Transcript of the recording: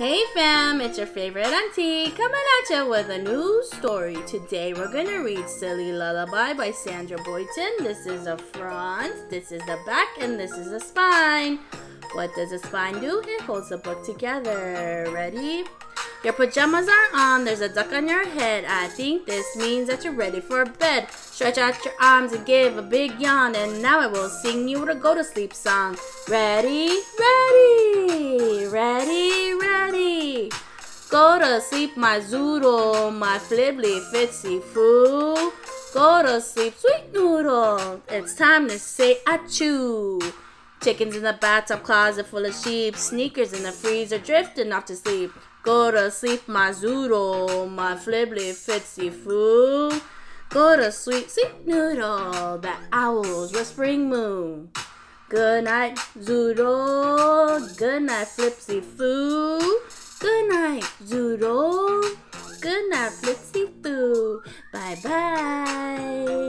Hey fam, it's your favorite auntie coming at you with a new story. Today we're gonna read Silly Lullaby by Sandra Boynton. This is the front, this is the back, and this is the spine. What does the spine do? It holds the book together. Ready? Your pajamas are on, there's a duck on your head. I think this means that you're ready for bed. Stretch out your arms and give a big yawn, and now I will sing you a go to sleep song. Ready? Ready? Ready? Ready? Go to sleep, my zoodle, my flibbly fitsy foo. Go to sleep, sweet noodle. It's time to say achoo. Chickens in the bathtub closet full of sheep. Sneakers in the freezer drifting off to sleep. Go to sleep, my zoodle, my flibbly fitsy foo. Go to sleep, sweet noodle, the owl's whispering moon. Good night, zoodle. Good night, flipsy foo. Good night, zoodle. Good night, flipsy foo. Bye bye.